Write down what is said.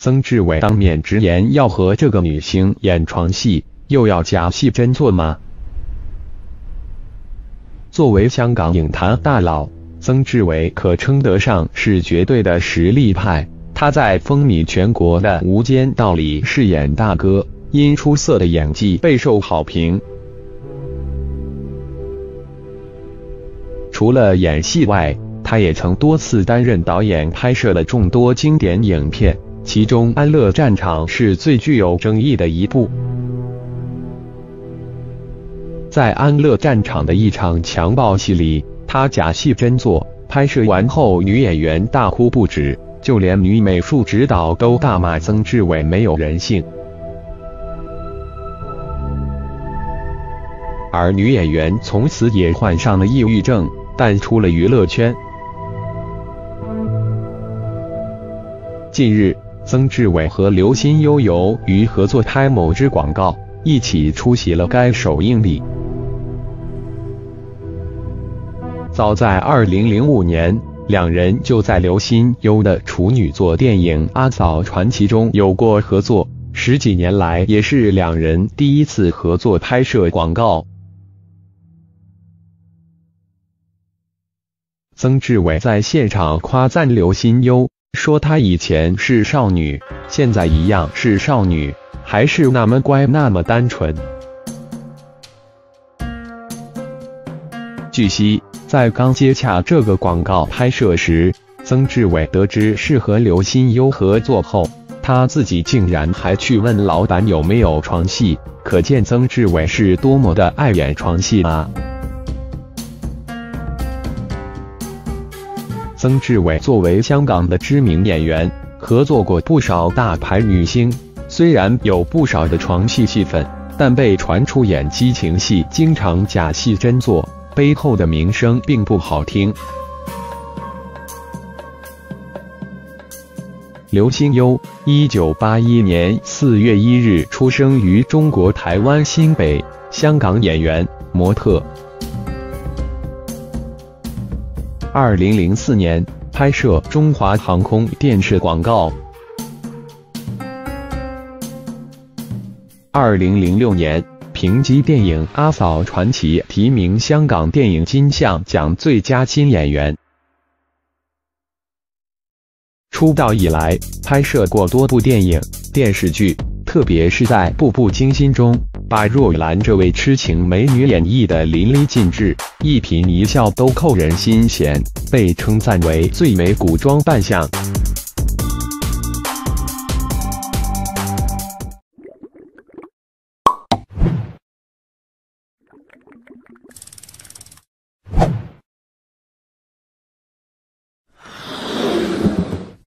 曾志伟当面直言要和这个女星演床戏，又要假戏真做吗？作为香港影坛大佬，曾志伟可称得上是绝对的实力派。他在风靡全国的《无间道》里饰演大哥，因出色的演技备受好评。除了演戏外，他也曾多次担任导演，拍摄了众多经典影片。其中，《安乐战场》是最具有争议的一部。在《安乐战场》的一场强暴戏里，他假戏真做，拍摄完后，女演员大哭不止，就连女美术指导都大骂曾志伟没有人性。而女演员从此也患上了抑郁症，淡出了娱乐圈。近日。曾志伟和刘心悠由于合作拍某支广告，一起出席了该首映礼。早在2005年，两人就在刘心悠的处女作电影《阿嫂传奇》中有过合作，十几年来也是两人第一次合作拍摄广告。曾志伟在现场夸赞刘心悠。说她以前是少女，现在一样是少女，还是那么乖，那么单纯。据悉，在刚接洽这个广告拍摄时，曾志伟得知是和刘心悠合作后，他自己竟然还去问老板有没有床戏，可见曾志伟是多么的爱演床戏啊！曾志伟作为香港的知名演员，合作过不少大牌女星。虽然有不少的床戏戏份，但被传出演激情戏经常假戏真做，背后的名声并不好听。刘心悠，一九八一年四月一日出生于中国台湾新北，香港演员、模特。二零零四年拍摄中华航空电视广告。二零零六年凭藉电影《阿嫂传奇》提名香港电影金像奖最佳新演员。出道以来，拍摄过多部电影、电视剧，特别是在《步步惊心》中。把若兰这位痴情美女演绎的淋漓尽致，一颦一笑都扣人心弦，被称赞为最美古装扮相。